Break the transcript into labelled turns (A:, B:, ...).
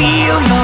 A: feel your